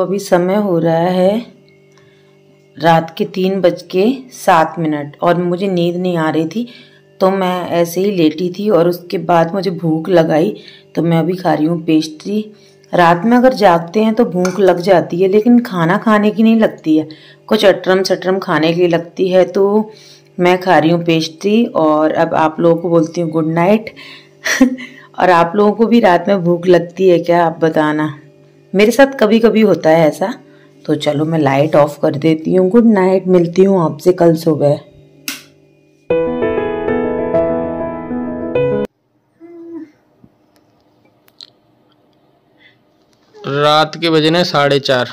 अभी समय हो रहा है रात के तीन बज के सात मिनट और मुझे नींद नहीं आ रही थी तो मैं ऐसे ही लेटी थी और उसके बाद मुझे भूख लगाई तो मैं अभी खा रही हूँ पेस्ट्री। रात में अगर जागते हैं तो भूख लग जाती है, लेकिन खाना खाने की नहीं लगती है। कुछ अटरम सटरम खाने की लगती है तो मैं खा रही हूँ पेस्ट्री और अब आप लोगों को बोलती हूँ गुड नाइट। और आप लोगों को भी रात में भूख लगती है क्या, आप बताना। मेरे साथ कभी कभी होता है ऐसा। तो चलो मैं लाइट ऑफ़ कर देती हूँ। गुड नाइट मिलती हूँ आपसे कल सुबह। रात के बजे ने साढ़े चार।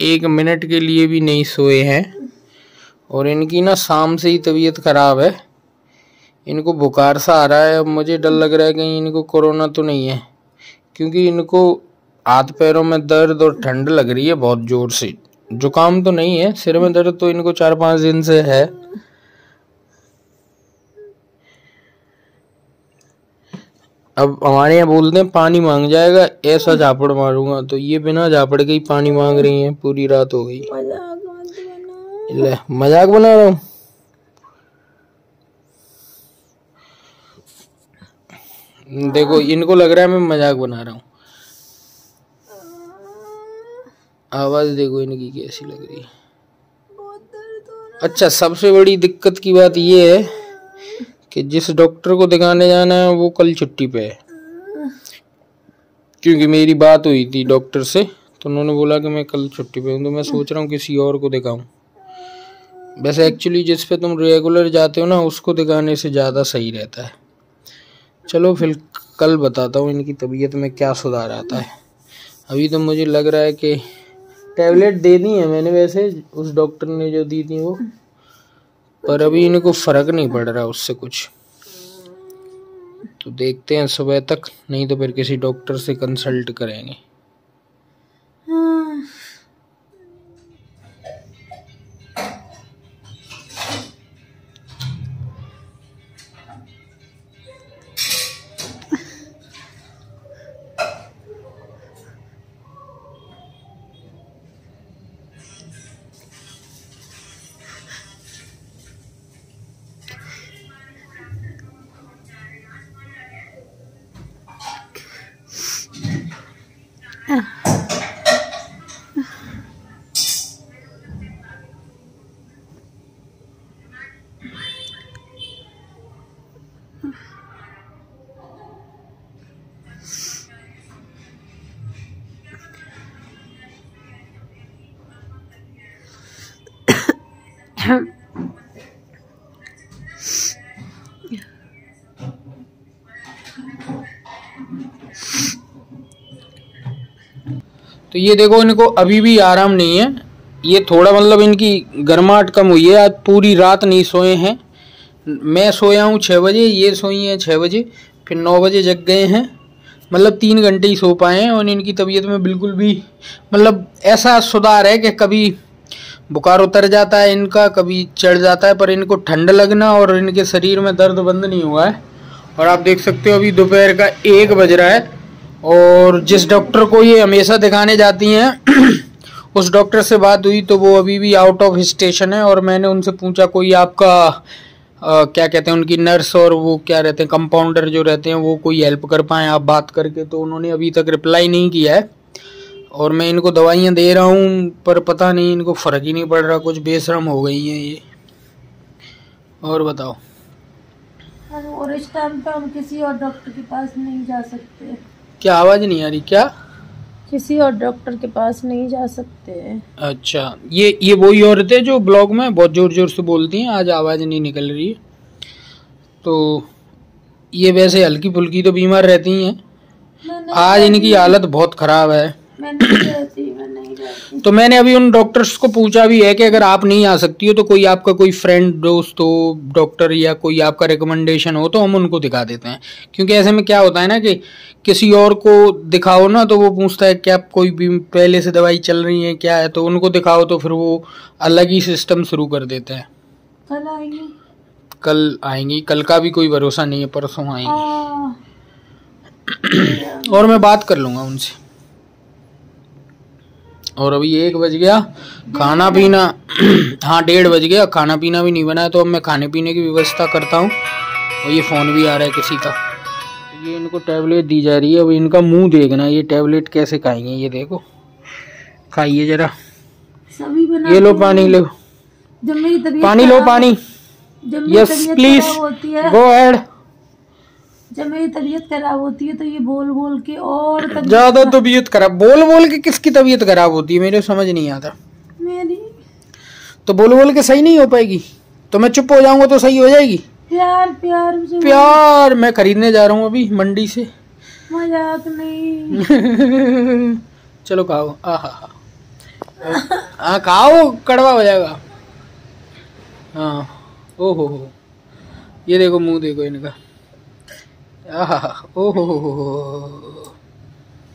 एक मिनट के लिए भी नहीं सोए हैं। और इनकी ना शाम से ही तबीयत ख़राब है। इनको बुखार सा आ रहा है। अब मुझे डर लग रहा है कहीं इनको कोरोना तो नहीं है। क्योंकि इनको हाथ पैरों में दर्द और ठंड लग रही है बहुत ज़ोर से। जुकाम तो नहीं है सिर में दर्द तो इनको चार पाँच दिन से है। अब हमारे यहाँ बोलते हैं पानी मांग जाएगा ऐसा झापड़ मारूँगा। तो ये बिना झापड़ के ही पानी मांग रही हैं पूरी रात हो गई। ले मज़ाक बना रहा हूँ। देखो इनको लग रहा है मैं मज़ाक बना रहा हूँ। आवाज़ देखो इनकी कैसी लग रही है। अच्छा सबसे बड़ी दिक्कत की बात ये है कि जिस डॉक्टर को दिखाने जाना है वो कल छुट्टी पे है। क्योंकि मेरी बात हुई थी डॉक्टर से तो उन्होंने बोला कि मैं कल छुट्टी पे हूँ तो मैं सोच रहा हूँ किसी और को दिखाऊँ। वैसे एक्चुअली जिस पे तुम रेगुलर जाते हो ना उसको दिखाने से ज़्यादा सही रहता है। चलो फिर कल बताता हूँ इनकी तबीयत में क्या सुधार आता है। अभी तो मुझे लग रहा है कि टैबलेट दे दी है मैंने वैसे, उस डॉक्टर ने जो दी थी वो। पर अभी इनको फ़र्क नहीं पड़ रहा उससे कुछ। तो देखते हैं सुबह तक, नहीं तो फिर किसी डॉक्टर से कंसल्ट करेंगे। तो ये देखो इनको अभी भी आराम नहीं है। ये थोड़ा मतलब इनकी गर्माहट कम हुई है। आज पूरी रात नहीं सोए हैं। मैं सोया हूँ छः बजे, ये सोई हैं छः बजे, फिर नौ बजे जग गए हैं। मतलब तीन घंटे ही सो पाए हैं और इनकी तबीयत में बिल्कुल भी मतलब ऐसा सुधार है कि कभी बुखार उतर जाता है इनका, कभी चढ़ जाता है, पर इनको ठंड लगना और इनके शरीर में दर्द बंद नहीं हुआ है। और आप देख सकते हो अभी दोपहर का एक बज रहा है। और जिस डॉक्टर को ये हमेशा दिखाने जाती हैं उस डॉक्टर से बात हुई तो वो अभी भी आउट ऑफ़ स्टेशन है और मैंने उनसे पूछा कोई आपका आ, क्या कहते हैं उनकी नर्स और वो क्या रहते हैं कंपाउंडर जो रहते हैं वो कोई हेल्प कर पाए आप बात करके? तो उन्होंने अभी तक रिप्लाई नहीं किया है। और मैं इनको दवाइयाँ दे रहा हूँ पर पता नहीं इनको फ़र्क ही नहीं पड़ रहा कुछ बेशरम हो गई है ये। और बताओ। और इस टाइम पे हम किसी और डॉक्टर के पास नहीं जा सकते। क्या आवाज़ नहीं आ रही? क्या? किसी और डॉक्टर के पास नहीं जा सकते। अच्छा ये ये वही औरतें जो ब्लॉग में बहुत ज़ोर ज़ोर से बोलती हैं आज आवाज़ नहीं निकल रही है। तो ये वैसे हल्की फुल्की तो बीमार रहती हैं। आज इनकी हालत बहुत ख़राब है। तो मैंने अभी उन डॉक्टर्स को पूछा भी है कि अगर आप नहीं आ सकती हो तो कोई आपका कोई फ्रेंड दोस्त हो डॉक्टर या कोई आपका रिकमेंडेशन हो तो हम उनको दिखा देते हैं। क्योंकि ऐसे में क्या होता है ना कि किसी और को दिखाओ ना तो वो पूछता है क्या कोई भी पहले से दवाई चल रही है क्या है? तो उनको दिखाओ तो फिर वो अलग ही सिस्टम शुरू कर देते हैं। कल आएँगी। कल आएँगी। कल का भी कोई भरोसा नहीं है परसों आएँगी। और मैं बात कर लूँगा उनसे। और अभी एक बज गया खाना पीना हाँ डेढ़ बज गया खाना पीना भी नहीं बना है तो अब मैं खाने पीने की व्यवस्था करता हूँ और ये फ़ोन भी आ रहा है किसी का। ये इनको टैबलेट दी जा रही है अब इनका मुँह देखना ये टैबलेट कैसे खाएँगे ये देखो। खाइए जरा। ये लो पानी लो पानी लो पानी। यस प्लीज़ गो एड जब मेरी तबीयत खराब होती है तो ये बोल बोल के और ज़्यादा तबीयत खराब बोल बोल के किसकी तबीयत खराब होती है? मेरे समझ नहीं आता। मेरी। तो बोल बोल के सही नहीं हो पाएगी? तो मैं चुप हो जाऊँगा तो सही हो जाएगी? प्यार प्यार प्यार मैं खरीदने जा रहा हूँ अभी मंडी से। मज़ाक नहीं। चलो खाओ। आ हा। खाओ कड़वा हो जाएगा। हाँ ओ हो हो। ये देखो मुँह देखो इनका।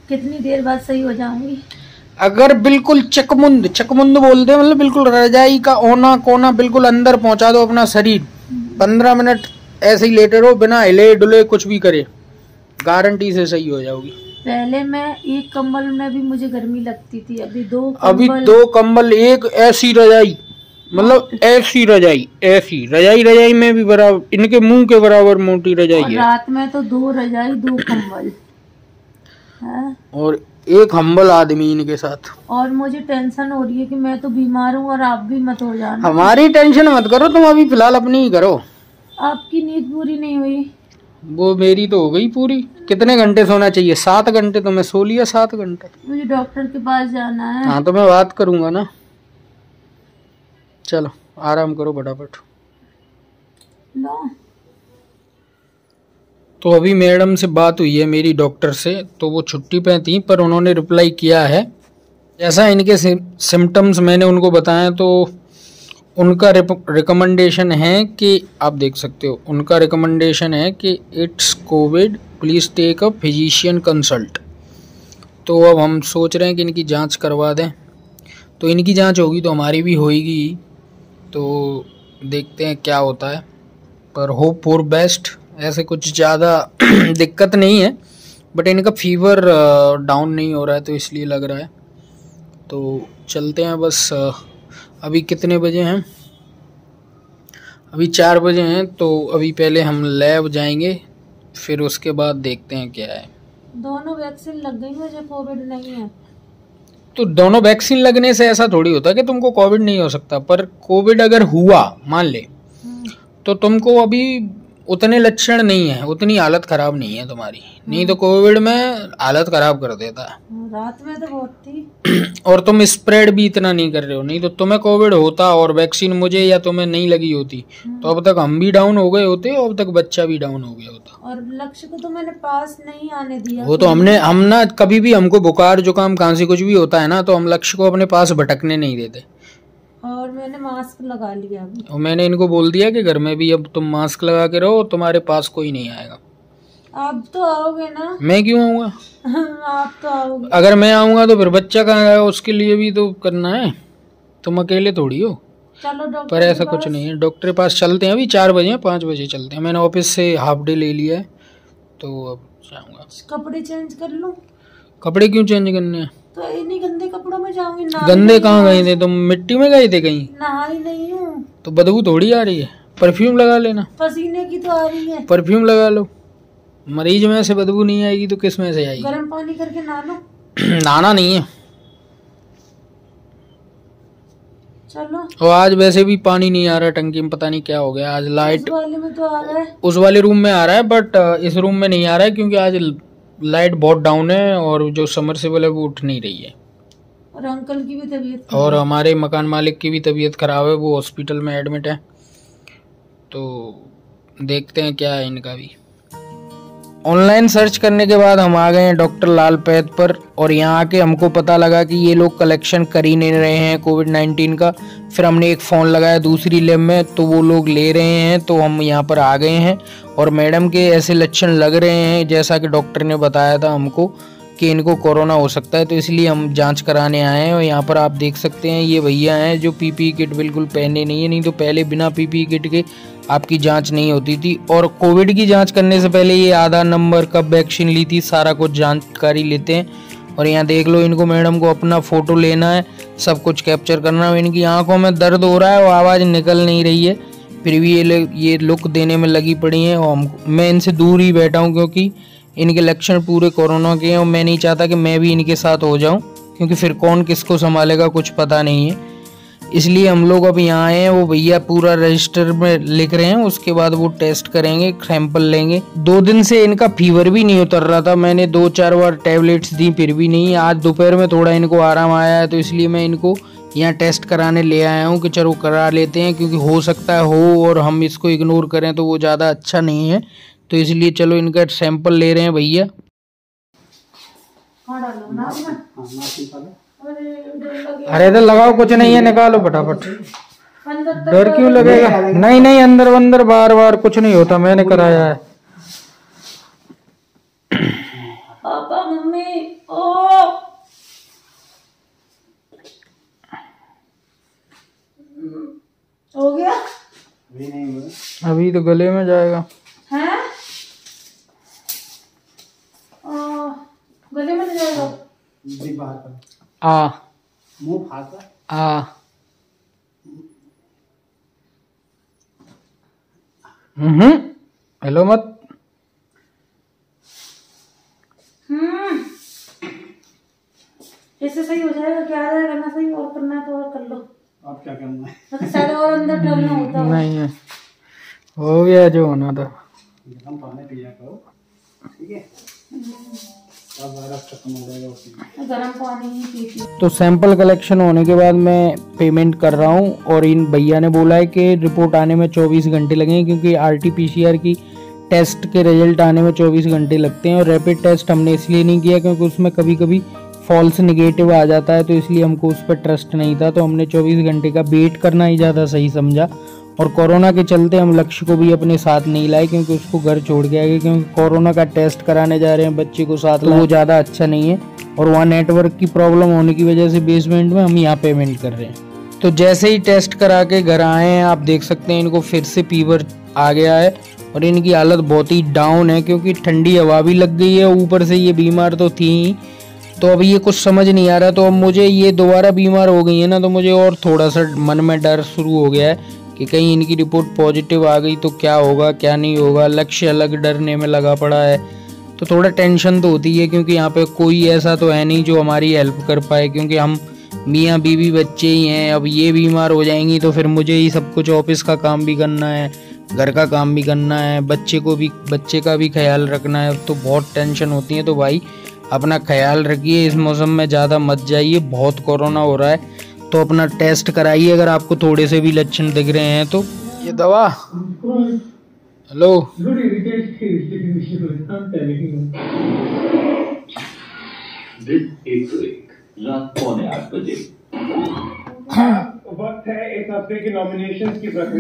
कितनी देर बाद सही हो जाऊँगी? अगर बिल्कुल चकमुंद चकमुंद बोलते हैं मतलब बिल्कुल रजाई का ओना कोना बिल्कुल अंदर पहुँचा दो अपना शरीर। पंद्रह मिनट ऐसे ही लेटे रहो बिना हिले डुले कुछ भी करे। गारंटी से सही हो जाओगी। पहले मैं एक कंबल में भी मुझे गर्मी लगती थी अभी दो अभी दो कंबल एक ऐसी रजाई। मतलब ऐसी रजाई ऐसी। रजाई रजाई में भी बराबर इनके मुँह के बराबर मोटी रजाई है। रात में तो दो रजाई दो कंबल। हाँ? और एक हम्बल आदमी इनके साथ। और मुझे टेंशन हो रही है कि मैं तो बीमार हूँ और आप भी मत हो जाना। हमारी टेंशन मत करो तुम अभी फ़िलहाल अपनी ही करो। आपकी नींद पूरी नहीं हुई। वो मेरी तो हो गई पूरी। कितने घंटे सोना चाहिए? सात घंटे तो मैं सो लिया सात घंटे। मुझे डॉक्टर के पास जाना है। हाँ तो मैं बात करूँगा ना। चलो आराम करो फटाफट। तो अभी मैडम से बात हुई है मेरी डॉक्टर से तो वो छुट्टी पे थी पर उन्होंने रिप्लाई किया है। जैसा इनके सिम्टम्स मैंने उनको बताया तो उनका रिकमेंडेशन है कि आप देख सकते हो उनका रिकमेंडेशन है कि it's covid please take a physician consult तो अब हम सोच रहे हैं कि इनकी जाँच करवा दें। तो इनकी जाँच होगी तो हमारी भी होएगी। तो देखते हैं क्या होता है। पर होप फॉर बेस्ट ऐसे कुछ ज़्यादा दिक्कत नहीं है। बट इनका फीवर डाउन नहीं हो रहा है तो इसलिए लग रहा है। तो चलते हैं बस अभी कितने बजे हैं? अभी चार बजे हैं तो अभी पहले हम लैब जाएँगे, फिर उसके बाद देखते हैं क्या है। दोनों वैक्सीन लग गई मुझे कोविड नहीं है। तो दोनों वैक्सीन लगने से ऐसा थोड़ी होता है कि तुमको कोविड नहीं हो सकता पर कोविड अगर हुआ मान ले हम्म, तो तुमको अभी उतने लक्षण नहीं है उतनी हालत खराब नहीं है तुम्हारी। नहीं तो कोविड में हालत खराब कर देता। रात में तो बहुत थी। और तुम स्प्रेड भी इतना नहीं कर रहे हो। नहीं तो तुम्हें कोविड होता और वैक्सीन मुझे या तुम्हें नहीं लगी होती तो अब तक हम भी डाउन हो गए होते और अब तक बच्चा भी डाउन हो गया होता। और लक्ष्य को तो मैंने पास नहीं आने दिया। वो तो हमने हम ना कभी भी हमको बुखार जुकाम खांसी कुछ भी होता है ना तो हम लक्ष्य को अपने पास भटकने नहीं देते। और मैंने मास्क लगा लिया अभी। और मैंने इनको बोल दिया कि घर में भी अब तुम मास्क लगा के रहो तुम्हारे पास कोई नहीं आएगा। आप तो आओगे ना? मैं क्यों आऊँगा? आप तो आओगे। अगर मैं आऊँगा तो फिर बच्चा कहाँ आएगा उसके लिए भी तो करना है। तुम अकेले थोड़ी हो। चलो डॉक्टर पर ऐसा कुछ नहीं है। डॉक्टर के पास चलते हैं अभी चार बजे पाँच बजे चलते हैं। मैंने ऑफ़िस से हाफ़ डे ले लिया है तो अब जाऊँगा। कपड़े चेंज कर लूँ? कपड़े क्यों चेंज करने हैं? तो इन्हीं गंदे कपड़ों में जाऊँगी ना गंदे कहाँ गए थे तुम? मिट्टी में गए थे कहीं? नहाई नहीं हूँ। तो बदबू थोड़ी आ रही है। परफ्यूम लगा लेना। पसीने की तो आ रही है। परफ्यूम लगा लो। मरीज़ में से बदबू नहीं आएगी तो किसमें से आएगी? गर्म पानी करके नहा लो नहाना नहीं है। चलो। और आज वैसे भी पानी नहीं आ रहा टंकी में पता नहीं क्या हो गया। आज लाइट इस वाले में तो आ रहा है। उस वाले रूम में आ रहा है बट इस रूम में नहीं आ रहा है क्योंकि आज लाइट बहुत डाउन है और जो समरसेबल है वो उठ नहीं रही है। और अंकल की भी तबीयत और हमारे मकान मालिक की भी तबीयत खराब है वो हॉस्पिटल में एडमिट है। तो देखते हैं क्या है इनका भी। ऑनलाइन सर्च करने के बाद हम आ गए हैं डॉक्टर लाल पैद पर और यहाँ आके हमको पता लगा कि ये लोग कलेक्शन कर ही नहीं रहे हैं कोविड नाइन्टीन का। फिर हमने एक फ़ोन लगाया दूसरी लैब में तो वो लोग ले रहे हैं तो हम यहाँ पर आ गए हैं। और मैडम के ऐसे लक्षण लग रहे हैं, जैसा कि डॉक्टर ने बताया था हमको। कि इनको कोरोना हो सकता है तो इसलिए हम जाँच कराने आए हैं और यहाँ पर आप देख सकते हैं, ये भैया हैं जो पीपी किट बिल्कुल पहने नहीं है, नहीं तो पहले बिना पीपी किट के आपकी जाँच नहीं होती थी। और कोविड की जाँच करने से पहले ये आधार नंबर कब वैक्सीन ली थी, सारा कुछ जानकारी लेते हैं। और यहाँ देख लो, इनको मैडम को अपना फ़ोटो लेना है, सब कुछ कैप्चर करना है। इनकी आँखों में दर्द हो रहा है और आवाज़ निकल नहीं रही है, फिर भी ये ये लुक देने में लगी पड़ी हैं। और मैं इनसे दूर ही बैठा हूँ क्योंकि इनके लक्षण पूरे कोरोना के हैं और मैं नहीं चाहता कि मैं भी इनके साथ हो जाऊँ, क्योंकि फिर कौन किसको संभालेगा कुछ पता नहीं है। इसलिए हम लोग अब यहाँ आए हैं, वो भैया पूरा रजिस्टर में लिख रहे हैं, उसके बाद वो टेस्ट करेंगे, सैंपल लेंगे। दो दिन से इनका फीवर भी नहीं उतर रहा था, मैंने दो चार बार टैबलेट्स दी फिर भी नहीं। आज दोपहर में थोड़ा इनको आराम आया है तो इसलिए मैं इनको यहाँ टेस्ट कराने ले आया हूँ कि चलो करा लेते हैं, क्योंकि हो सकता है हो और हम इसको इग्नोर करें तो वो ज़्यादा अच्छा नहीं है। तो इसलिए चलो इनका सैंपल ले रहे हैं भैया। अरे इधर लगाओ कुछ नहीं है निकालो फटाफट। डर क्यों लगेगा? नहीं नहीं अंदर अंदर बार बार कुछ नहीं होता मैंने कराया है। पापा मम्मी ओ! हो गया? अभी तो गले में जाएगा। हैं? गले में जाएगा आ। आ। हम्म हेलो मत। हम्म। इससे सही हो जाएगा क्या आ जाएगा करना सही और करना है तो और कर लो। आप क्या करना है? तो शायद और अंदर डालना होता नहीं है। हो गया जो होना था। हम पानी पिया करो। ठीक है? गर्म तो सैंपल कलेक्शन होने के बाद मैं पेमेंट कर रहा हूँ और इन भैया ने बोला है कि रिपोर्ट आने में 24 घंटे लगेंगे क्योंकि R T P C R की टेस्ट के रिज़ल्ट आने में 24 घंटे लगते हैं और रैपिड टेस्ट हमने इसलिए नहीं किया क्योंकि उसमें कभी कभी फॉल्स निगेटिव आ जाता है तो इसलिए हमको उस पर ट्रस्ट नहीं था। तो हमने 24 घंटे का वेट करना ही ज़्यादा सही समझा। और कोरोना के चलते हम लक्ष्य को भी अपने साथ नहीं लाए क्योंकि उसको घर छोड़ के आए क्योंकि कोरोना का टेस्ट कराने जा रहे हैं बच्चे को साथ तो वो ज़्यादा अच्छा नहीं है और वहाँ नेटवर्क की प्रॉब्लम होने की वजह से बेसमेंट में हम यहाँ पेमेंट कर रहे हैं। तो जैसे ही टेस्ट करा के घर आए हैं आप देख सकते हैं इनको फिर से फीवर आ गया है और इनकी हालत बहुत ही डाउन है क्योंकि ठंडी हवा भी लग गई है ऊपर से ये बीमार तो थी ही। तो अभी ये कुछ समझ नहीं आ रहा तो अब मुझे ये दोबारा बीमार हो गई है ना तो मुझे और थोड़ा सा मन में डर शुरू हो गया है कि कहीं इनकी रिपोर्ट पॉजिटिव आ गई तो क्या होगा, क्या नहीं होगा? लक्ष्य अलग डरने में लगा पड़ा है। तो थोड़ा टेंशन तो होती है क्योंकि यहाँ पे कोई ऐसा तो है नहीं जो हमारी हेल्प कर पाए, क्योंकि हम मियाँ बीवी बच्चे ही हैं। अब ये बीमार हो जाएँगी तो फिर मुझे ही सब कुछ ऑफ़िस का काम भी करना है, घर का काम भी करना है, बच्चे को भी, बच्चे का भी ख्याल रखना है। तो बहुत टेंशन होती है। तो भाई, अपना ख्याल रखिए, इस मौसम में ज़्यादा मत जाइए। बहुत कोरोना हो रहा है। तो अपना टेस्ट कराइए अगर आपको थोड़े से भी लक्षण दिख रहे हैं तो। ये दवा। हेलो। एक तो एक रात पौने आठ बजे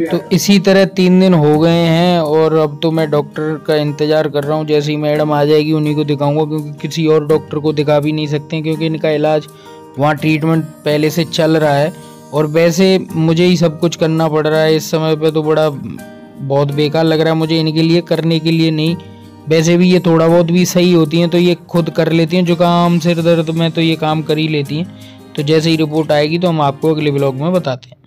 तो इसी तरह तीन दिन हो गए हैं और अब तो मैं डॉक्टर का इंतज़ार कर रहा हूँ। जैसे ही मैडम आ जाएगी उन्हीं को दिखाऊँगा क्योंकि किसी और डॉक्टर को दिखा भी नहीं सकते क्योंकि इनका इलाज वहाँ ट्रीटमेंट पहले से चल रहा है और वैसे मुझे ही सब कुछ करना पड़ रहा है। इस समय पे तो बड़ा बहुत बेकार लग रहा है मुझे इनके लिए, करने के लिए नहीं। वैसे भी ये थोड़ा बहुत भी सही होती हैं तो ये खुद कर लेती हैं। जुकाम, सिर दर्द में तो ये काम कर ही लेती हैं। तो जैसे ही रिपोर्ट आएगी तो हम आपको अगले ब्लॉग में बताते हैं।